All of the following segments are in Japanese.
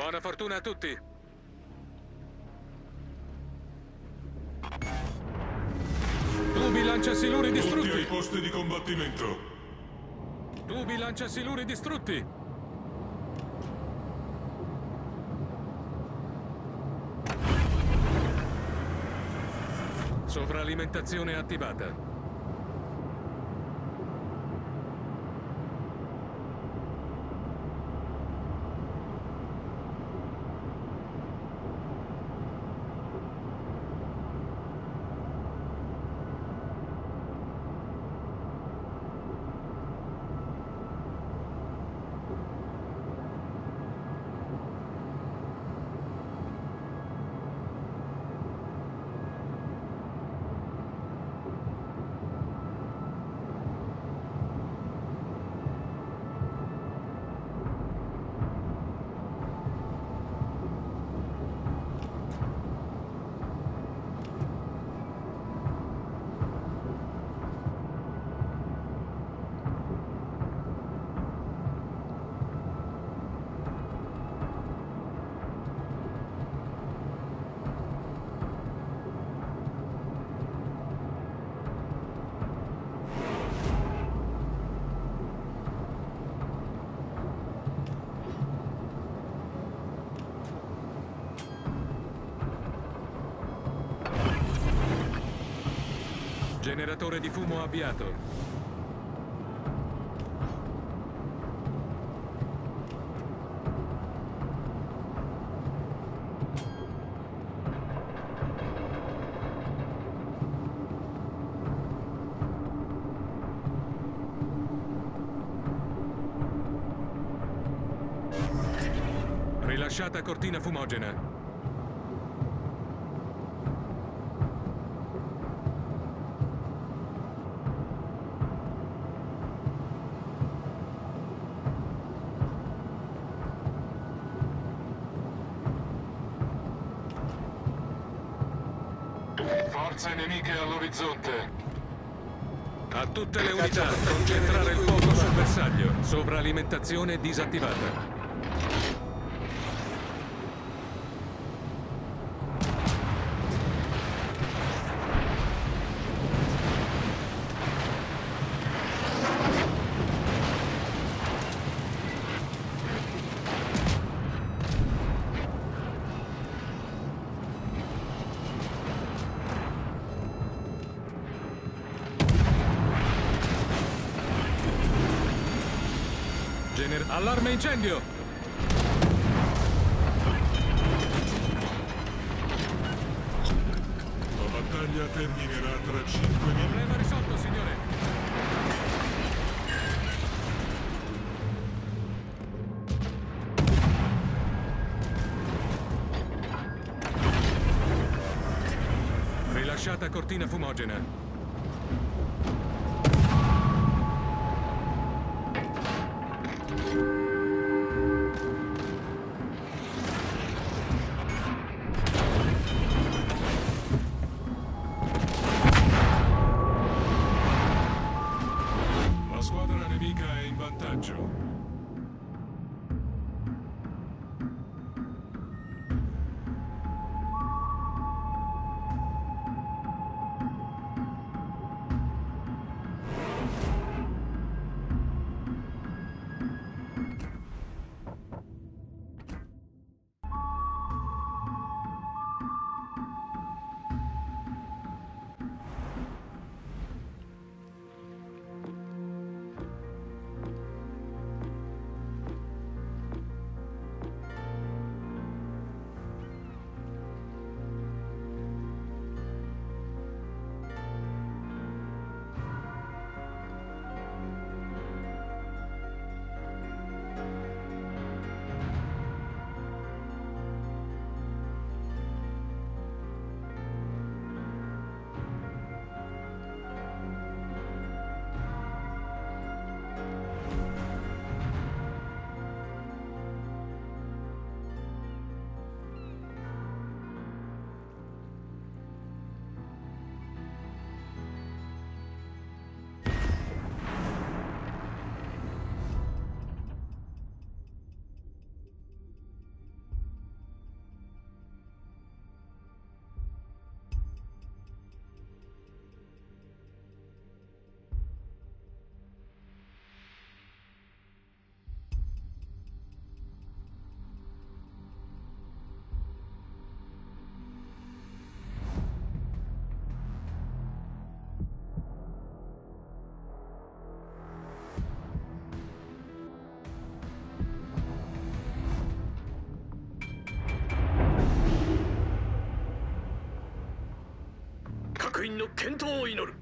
Buona fortuna a tutti. Tubi lanciasiluri Tutti ai distrutti. posti di combattimento. Tubi lanciasiluri distrutti. Sovralimentazione attivata. Generatore di fumo avviato. Rilasciata cortina fumogena. Forze nemiche all'orizzonte. A tutte le unità, concentrare il fuoco sul bersaglio. Sovralimentazione disattivata. Gener- Allarme incendio! La battaglia terminerà tra 5 minuti. Problema risolto, signore. Rilasciata cortina fumogena. 健闘を祈る。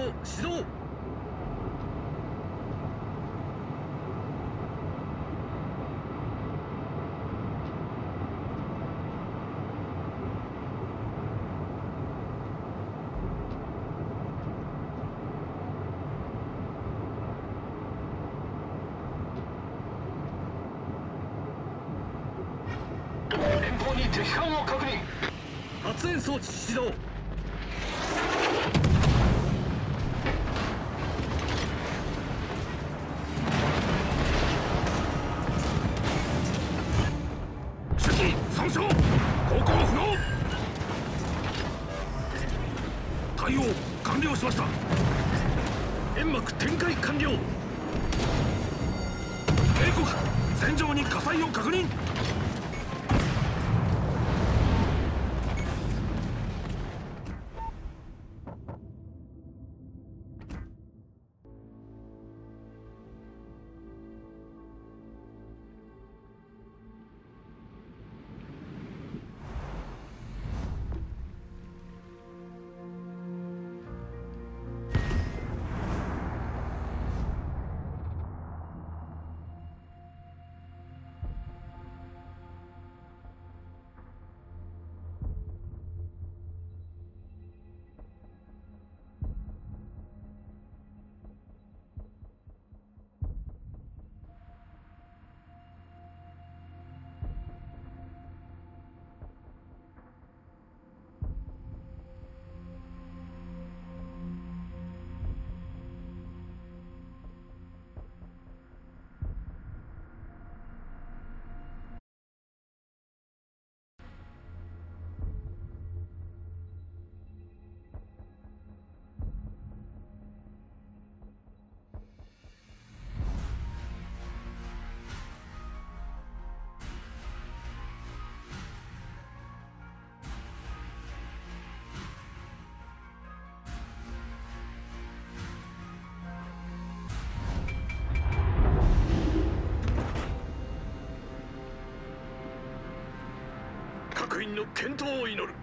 ジンブースト始動遠方に敵艦を確認発煙装置始動戦場に火災を確認。員の健闘を祈る。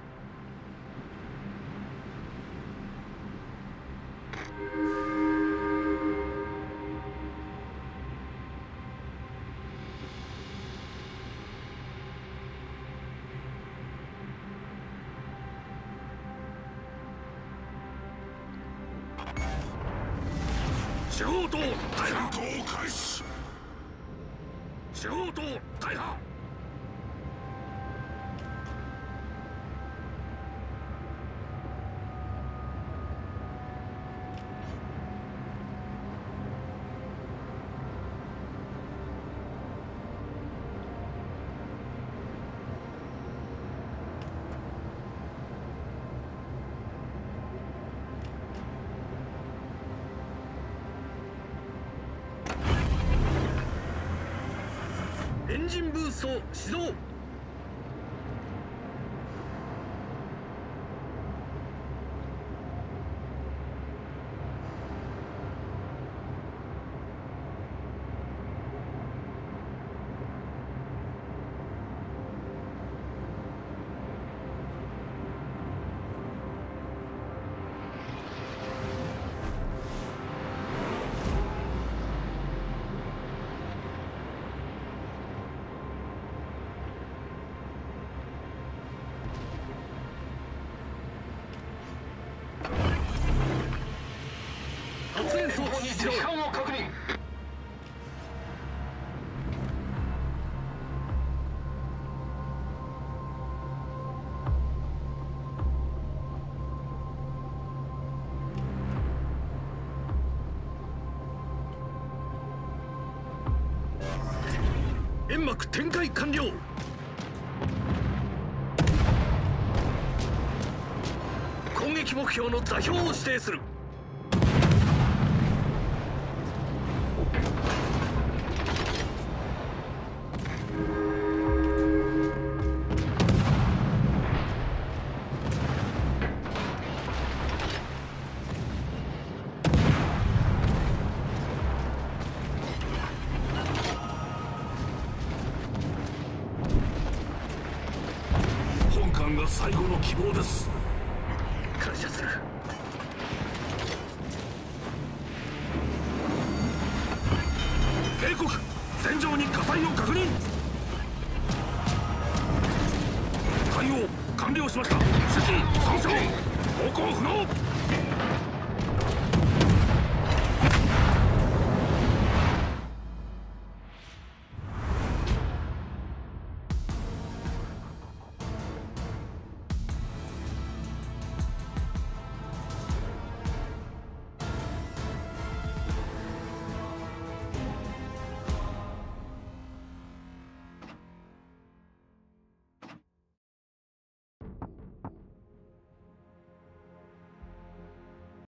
仕事大破戦闘開始。仕事大破エンジンブースト始動。煙装遠方に置始動敵艦を確認。煙幕展開完了。攻撃目標の座標を指定する。最後の希望です。感謝する。警告戦場に火災を確認。対応完了しました。指揮損傷方向不能